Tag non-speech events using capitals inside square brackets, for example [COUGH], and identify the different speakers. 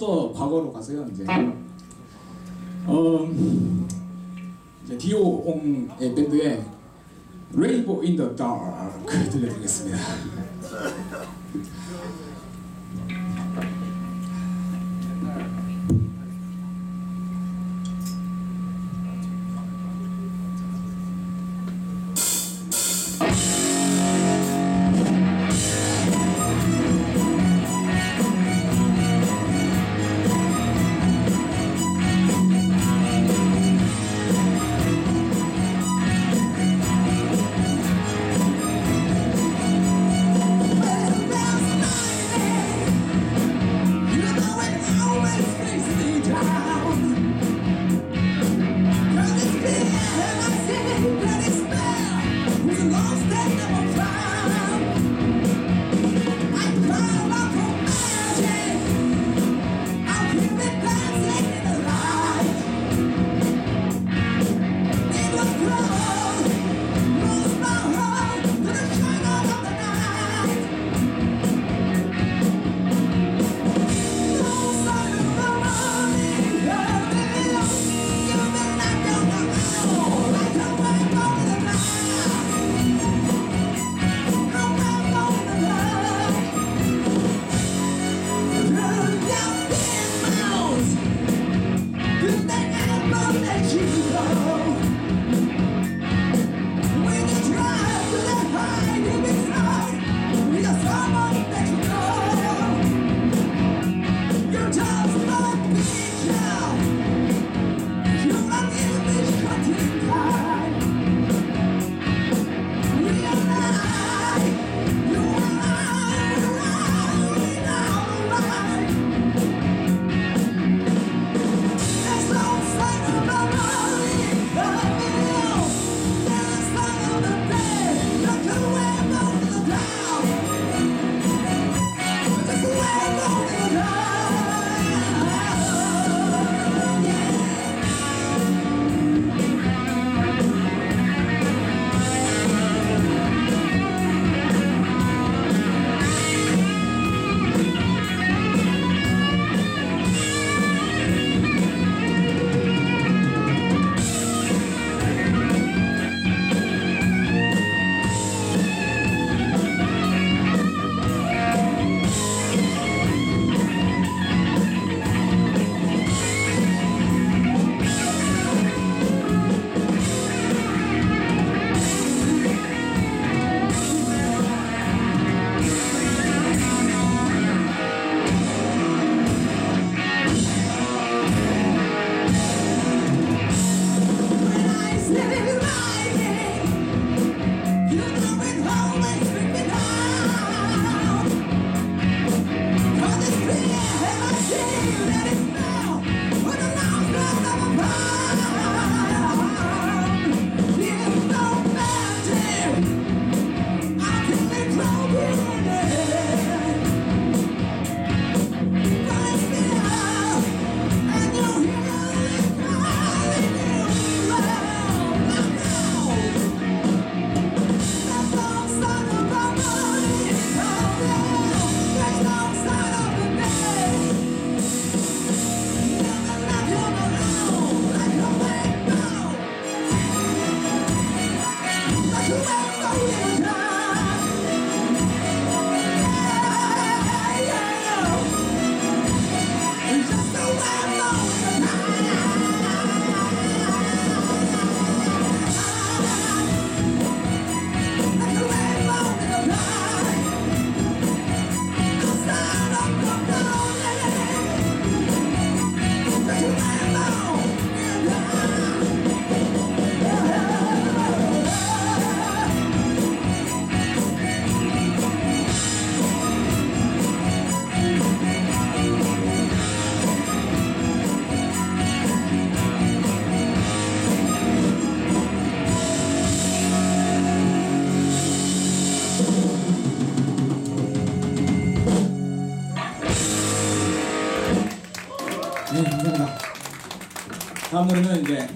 Speaker 1: 또 과거로 가서요 이제 어 이제 디오 옹의 밴드의 레인보 인더 다크 들려드리겠습니다. [LAUGHS] 네, 감사합니다. 다음 노래는 이제